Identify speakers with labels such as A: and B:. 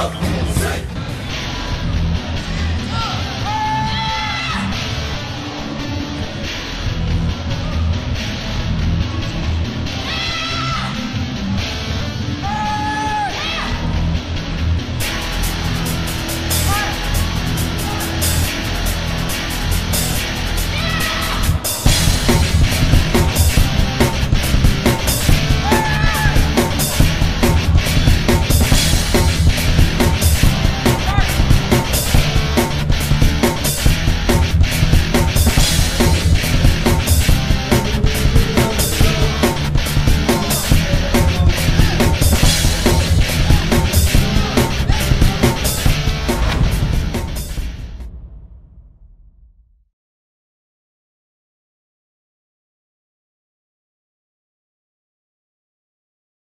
A: up.